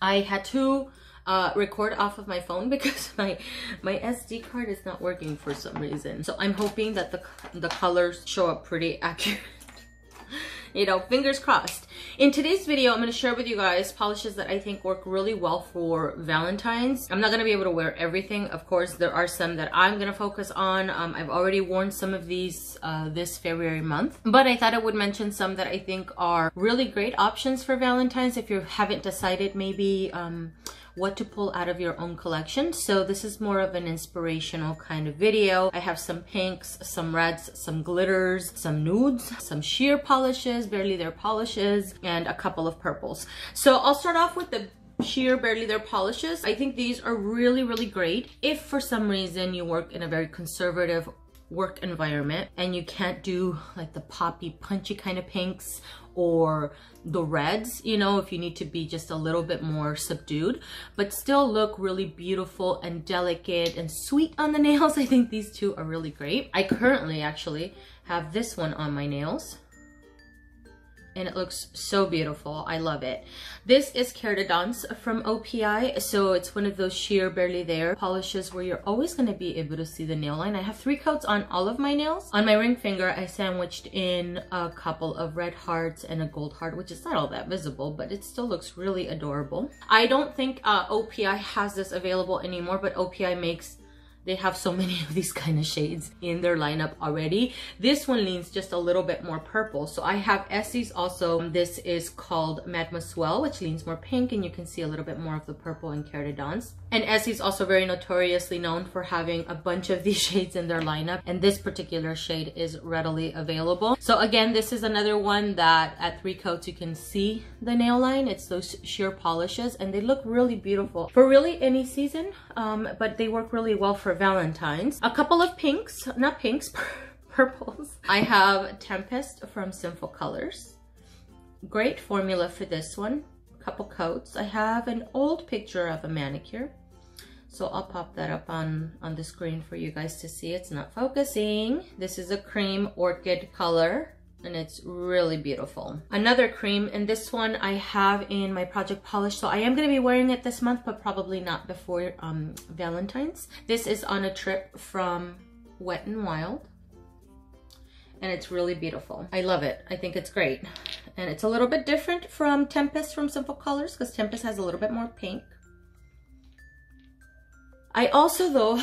I had to uh, record off of my phone because my my SD card is not working for some reason. So I'm hoping that the, the colors show up pretty accurate. you know, fingers crossed. In today's video, I'm going to share with you guys polishes that I think work really well for Valentine's. I'm not going to be able to wear everything. Of course, there are some that I'm going to focus on. Um, I've already worn some of these uh, this February month, but I thought I would mention some that I think are really great options for Valentine's if you haven't decided maybe um, what to pull out of your own collection. So this is more of an inspirational kind of video. I have some pinks, some reds, some glitters, some nudes, some sheer polishes, barely there polishes, and a couple of purples. So I'll start off with the sheer barely there polishes i think these are really really great if for some reason you work in a very conservative work environment and you can't do like the poppy punchy kind of pinks or the reds, you know, if you need to be just a little bit more subdued, but still look really beautiful and delicate and sweet on the nails. I think these two are really great. I currently actually have this one on my nails and it looks so beautiful. I love it. This is Danse from OPI. So it's one of those sheer barely there polishes where you're always going to be able to see the nail line. I have three coats on all of my nails. On my ring finger, I sandwiched in a couple of red hearts and a gold heart, which is not all that visible, but it still looks really adorable. I don't think uh, OPI has this available anymore, but OPI makes they have so many of these kind of shades in their lineup already. This one leans just a little bit more purple. So I have Essie's also. This is called Mademoiselle, which leans more pink and you can see a little bit more of the purple in Danse. And Essie's also very notoriously known for having a bunch of these shades in their lineup. And this particular shade is readily available. So again, this is another one that at three coats you can see the nail line. It's those sheer polishes and they look really beautiful for really any season. Um, but they work really well for Valentine's. A couple of pinks, not pinks, purples. I have Tempest from Sinful Colors. Great formula for this one. A couple coats. I have an old picture of a manicure. So I'll pop that up on, on the screen for you guys to see. It's not focusing. This is a cream orchid color and it's really beautiful. Another cream, and this one I have in my Project Polish, so I am going to be wearing it this month, but probably not before um, Valentine's. This is on a trip from Wet n Wild, and it's really beautiful. I love it. I think it's great. And it's a little bit different from Tempest from Sinful Colors, because Tempest has a little bit more pink. I also, though,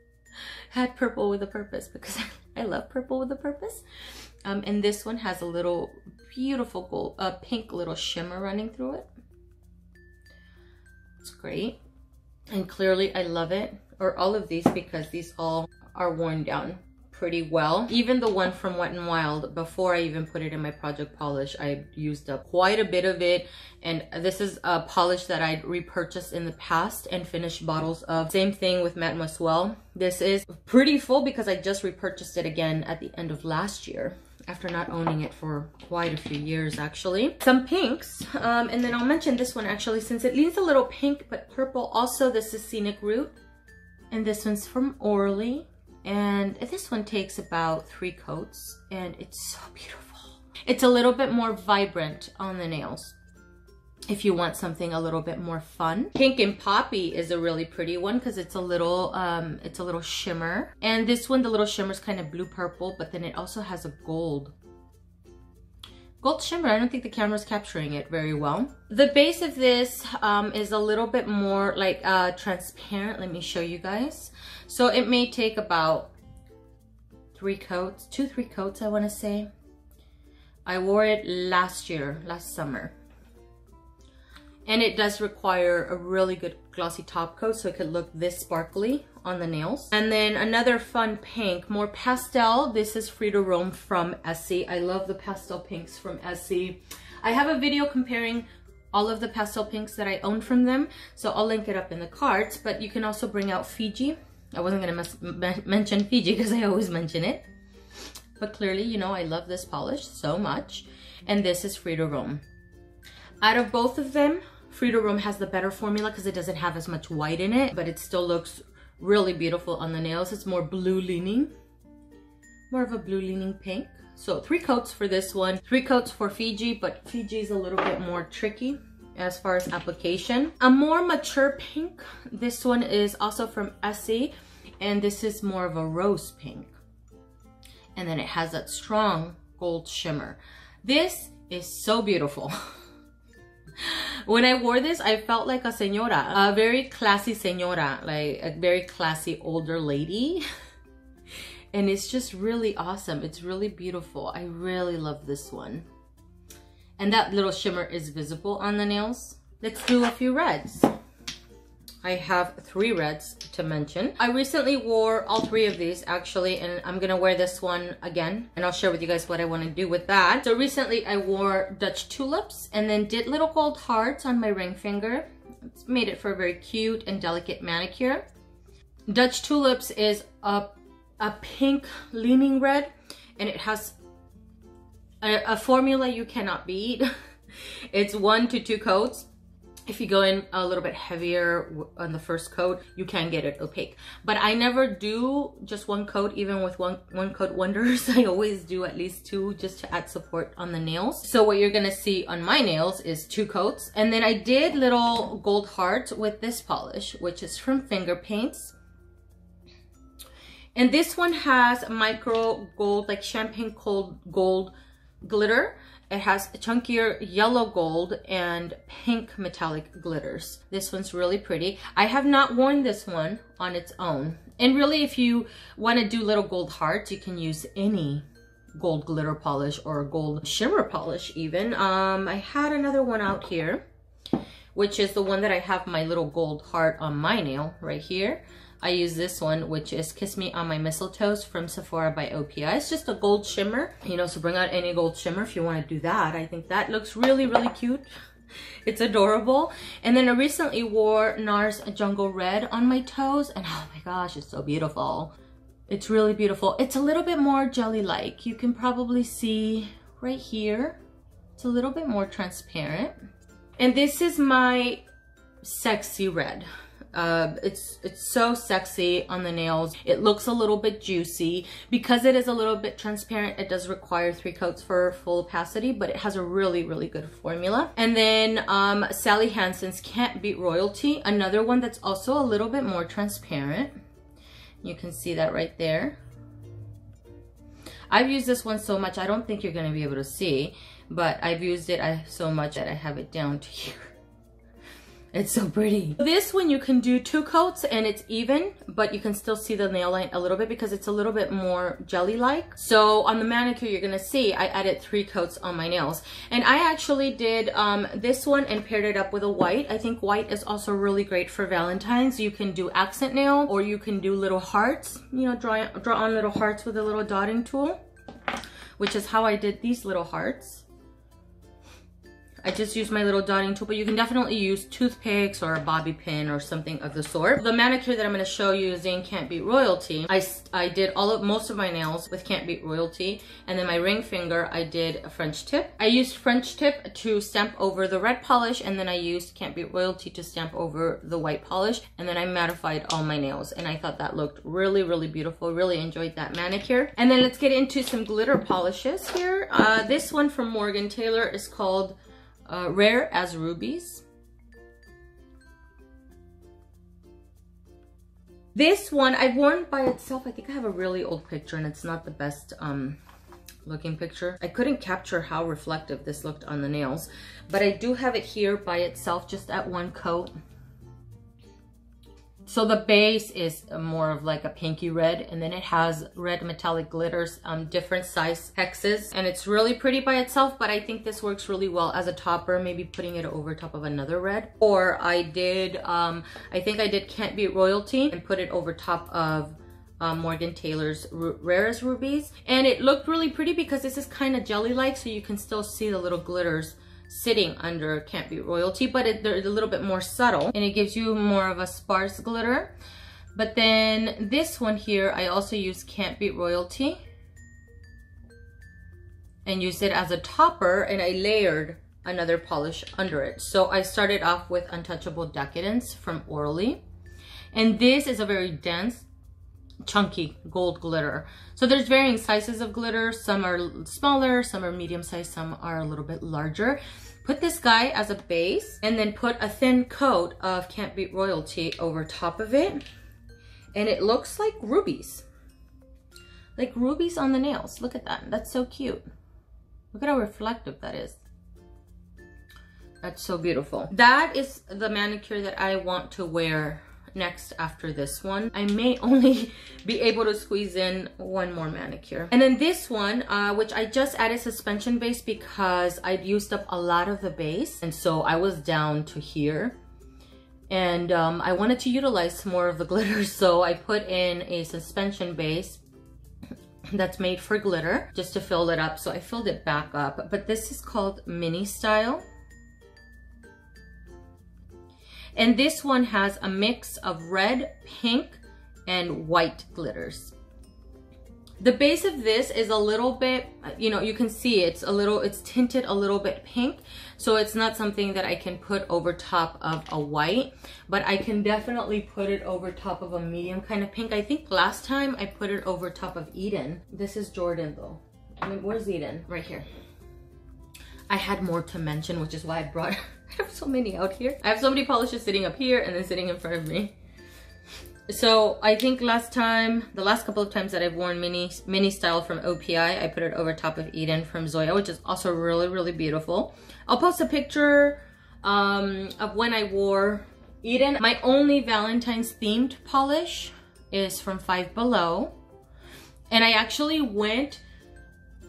had purple with a purpose, because I love purple with a purpose. Um, and this one has a little beautiful gold, uh, pink little shimmer running through it. It's great. And clearly I love it, or all of these because these all are worn down pretty well. Even the one from Wet n Wild, before I even put it in my project polish, I used up quite a bit of it. And this is a polish that I'd repurchased in the past and finished bottles of. Same thing with Mademoiselle. This is pretty full because I just repurchased it again at the end of last year after not owning it for quite a few years actually. Some pinks, um, and then I'll mention this one actually since it leans a little pink but purple. Also, this is Scenic Route, and this one's from Orly. And this one takes about three coats, and it's so beautiful. It's a little bit more vibrant on the nails if you want something a little bit more fun. Pink in Poppy is a really pretty one because it's a little um, it's a little shimmer. And this one, the little shimmer is kind of blue purple, but then it also has a gold gold shimmer. I don't think the camera's capturing it very well. The base of this um, is a little bit more like uh, transparent. Let me show you guys. So it may take about three coats, two, three coats, I wanna say. I wore it last year, last summer. And it does require a really good glossy top coat so it could look this sparkly on the nails. And then another fun pink, more pastel. This is to Roam from Essie. I love the pastel pinks from Essie. I have a video comparing all of the pastel pinks that I own from them. So I'll link it up in the cards, but you can also bring out Fiji. I wasn't gonna mention Fiji because I always mention it. But clearly, you know, I love this polish so much. And this is to Roam. Out of both of them, Free to Roam has the better formula because it doesn't have as much white in it, but it still looks really beautiful on the nails. It's more blue leaning, more of a blue leaning pink. So three coats for this one, three coats for Fiji, but Fiji is a little bit more tricky as far as application. A more mature pink. This one is also from Essie and this is more of a rose pink. And then it has that strong gold shimmer. This is so beautiful. when I wore this, I felt like a senora, a very classy senora, like a very classy older lady. and it's just really awesome. It's really beautiful. I really love this one. And that little shimmer is visible on the nails. Let's do a few reds. I have three reds to mention. I recently wore all three of these actually, and I'm gonna wear this one again, and I'll share with you guys what I wanna do with that. So recently I wore Dutch Tulips and then did little gold hearts on my ring finger. It's made it for a very cute and delicate manicure. Dutch Tulips is a, a pink leaning red, and it has a, a formula you cannot beat. it's one to two coats if you go in a little bit heavier on the first coat, you can get it opaque. But I never do just one coat, even with one, one coat wonders. I always do at least two just to add support on the nails. So what you're gonna see on my nails is two coats. And then I did little gold hearts with this polish, which is from Finger Paints. And this one has micro gold, like champagne gold, gold glitter it has chunkier yellow gold and pink metallic glitters. This one's really pretty. I have not worn this one on its own. And really, if you want to do little gold hearts, you can use any gold glitter polish or gold shimmer polish even. Um, I had another one out here, which is the one that I have my little gold heart on my nail right here. I use this one, which is Kiss Me on My Mistletoes from Sephora by OPI. It's just a gold shimmer, you know, so bring out any gold shimmer if you want to do that. I think that looks really, really cute. It's adorable. And then I recently wore NARS Jungle Red on my toes, and oh my gosh, it's so beautiful. It's really beautiful. It's a little bit more jelly-like. You can probably see right here. It's a little bit more transparent. And this is my sexy red. Uh, it's it's so sexy on the nails. It looks a little bit juicy. Because it is a little bit transparent, it does require three coats for full opacity, but it has a really, really good formula. And then um, Sally Hansen's Can't Beat Royalty, another one that's also a little bit more transparent. You can see that right there. I've used this one so much, I don't think you're gonna be able to see, but I've used it so much that I have it down to here. It's so pretty. This one you can do two coats and it's even, but you can still see the nail line a little bit because it's a little bit more jelly-like. So on the manicure, you're gonna see I added three coats on my nails. And I actually did um, this one and paired it up with a white. I think white is also really great for Valentine's. You can do accent nail or you can do little hearts, you know, draw, draw on little hearts with a little dotting tool, which is how I did these little hearts. I just used my little dotting tool, but you can definitely use toothpicks or a bobby pin or something of the sort. The manicure that I'm gonna show you is in Can't Beat Royalty. I, I did all of most of my nails with Can't Beat Royalty, and then my ring finger, I did a French tip. I used French tip to stamp over the red polish, and then I used Can't Beat Royalty to stamp over the white polish, and then I mattified all my nails, and I thought that looked really, really beautiful. Really enjoyed that manicure. And then let's get into some glitter polishes here. Uh, this one from Morgan Taylor is called uh, rare as rubies. This one I've worn by itself. I think I have a really old picture and it's not the best um, looking picture. I couldn't capture how reflective this looked on the nails, but I do have it here by itself just at one coat. So the base is more of like a pinky red and then it has red metallic glitters, um, different size hexes. And it's really pretty by itself, but I think this works really well as a topper, maybe putting it over top of another red. Or I did, um, I think I did Can't Beat Royalty and put it over top of um, Morgan Taylor's Rare as Rubies. And it looked really pretty because this is kind of jelly-like, so you can still see the little glitters sitting under Can't Beat Royalty, but it, they're a little bit more subtle and it gives you more of a sparse glitter. But then this one here, I also use Can't Beat Royalty and used it as a topper and I layered another polish under it. So I started off with Untouchable Decadence from Orly. And this is a very dense, chunky gold glitter. So there's varying sizes of glitter. Some are smaller, some are medium sized, some are a little bit larger. put this guy as a base and then put a thin coat of Can't Beat Royalty over top of it. And it looks like rubies. Like rubies on the nails. Look at that. That's so cute. Look at how reflective that is. That's so beautiful. That is the manicure that I want to wear next after this one. I may only be able to squeeze in one more manicure. And then this one, uh, which I just added suspension base because I'd used up a lot of the base. And so I was down to here. And um, I wanted to utilize more of the glitter. So I put in a suspension base that's made for glitter just to fill it up. So I filled it back up. But this is called Minnie Style. And this one has a mix of red, pink, and white glitters. The base of this is a little bit, you know, you can see it's a little, it's tinted a little bit pink. So it's not something that I can put over top of a white, but I can definitely put it over top of a medium kind of pink. I think last time I put it over top of Eden. This is Jordan though. I mean, where's Eden? Right here. I had more to mention, which is why I brought I have so many out here. I have so many polishes sitting up here and then sitting in front of me. So I think last time, the last couple of times that I've worn Minnie Minnie Style from OPI, I put it over top of Eden from Zoya, which is also really, really beautiful. I'll post a picture um, of when I wore Eden. My only Valentine's themed polish is from Five Below. And I actually went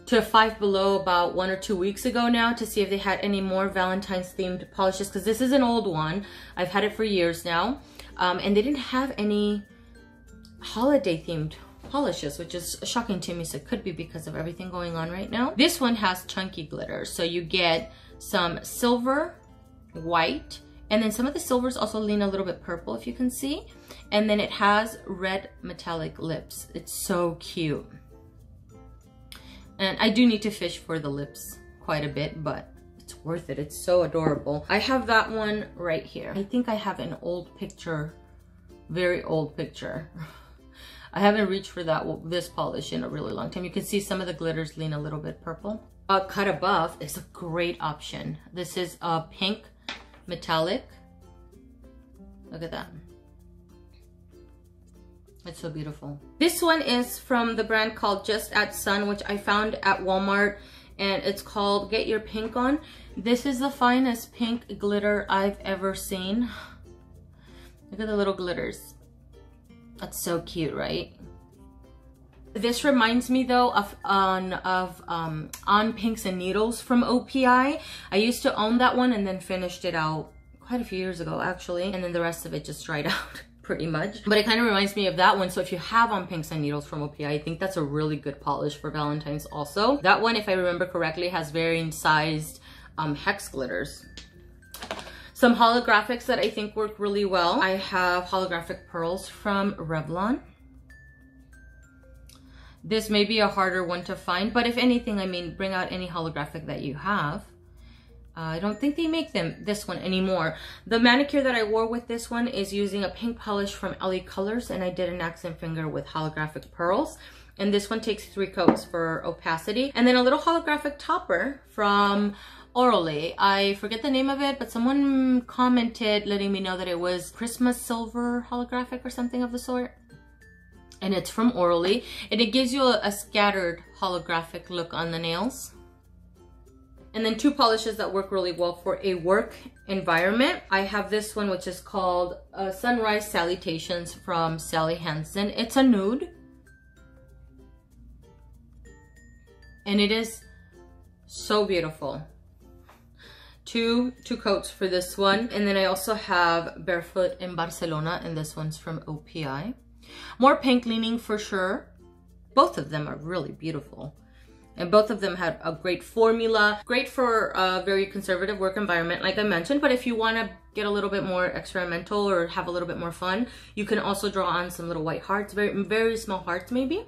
to Five Below about one or two weeks ago now to see if they had any more Valentine's themed polishes because this is an old one. I've had it for years now. Um, and they didn't have any holiday themed polishes, which is shocking to me. So it could be because of everything going on right now. This one has chunky glitter. So you get some silver, white, and then some of the silvers also lean a little bit purple if you can see. And then it has red metallic lips. It's so cute. And I do need to fish for the lips quite a bit, but it's worth it. It's so adorable. I have that one right here. I think I have an old picture, very old picture. I haven't reached for that this polish in a really long time. You can see some of the glitters lean a little bit purple. Uh, cut above is a great option. This is a pink metallic. Look at that. It's so beautiful. This one is from the brand called Just Add Sun, which I found at Walmart. And it's called Get Your Pink On. This is the finest pink glitter I've ever seen. Look at the little glitters. That's so cute, right? This reminds me though of on of um, on Pinks and Needles from OPI. I used to own that one and then finished it out quite a few years ago actually, and then the rest of it just dried out pretty much. But it kind of reminds me of that one. So if you have on Pinks and Needles from OPI, I think that's a really good polish for Valentine's also. That one, if I remember correctly, has varying sized um, hex glitters. Some holographics that I think work really well. I have holographic pearls from Revlon. This may be a harder one to find, but if anything, I mean, bring out any holographic that you have. Uh, I don't think they make them this one anymore. The manicure that I wore with this one is using a pink polish from LA Colors and I did an accent finger with holographic pearls. And this one takes three coats for opacity. And then a little holographic topper from Orly. I forget the name of it, but someone commented letting me know that it was Prisma silver holographic or something of the sort. And it's from Orly. And it gives you a, a scattered holographic look on the nails. And then two polishes that work really well for a work environment. I have this one, which is called uh, Sunrise Salutations from Sally Hansen. It's a nude. And it is so beautiful. Two, two coats for this one. And then I also have Barefoot in Barcelona, and this one's from OPI. More pink leaning for sure. Both of them are really beautiful and both of them had a great formula great for a very conservative work environment like i mentioned. But if you want to get a little bit more experimental or have a little bit more fun you can also draw on some little white hearts very very small hearts maybe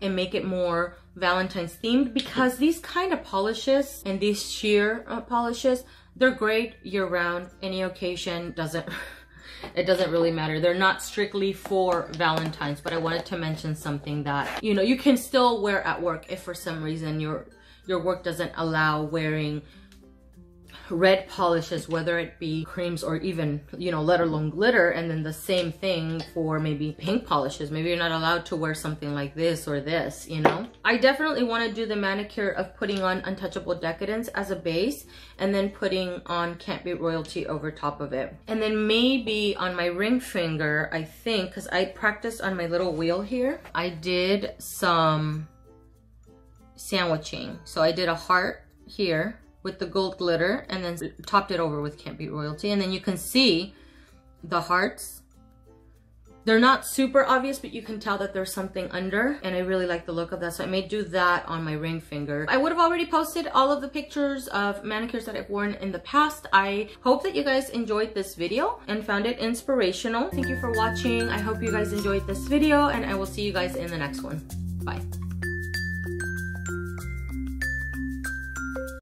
and make it more valentine's themed because these kind of polishes and these sheer uh, polishes they're great year round any occasion doesn't it doesn't really matter. They're not strictly for Valentine's, but I wanted to mention something that, you know, you can still wear at work if for some reason your your work doesn't allow wearing red polishes, whether it be creams or even, you know, let alone glitter. And then the same thing for maybe pink polishes. Maybe you're not allowed to wear something like this or this, you know? I definitely want to do the manicure of putting on Untouchable Decadence as a base and then putting on Can't Beat Royalty over top of it. And then maybe on my ring finger, I think, because I practiced on my little wheel here, I did some sandwiching. So I did a heart here with the gold glitter and then topped it over with Can't Beat Royalty. And then you can see the hearts. They're not super obvious, but you can tell that there's something under and I really like the look of that. So I may do that on my ring finger. I would have already posted all of the pictures of manicures that I've worn in the past. I hope that you guys enjoyed this video and found it inspirational. Thank you for watching. I hope you guys enjoyed this video and I will see you guys in the next one. Bye.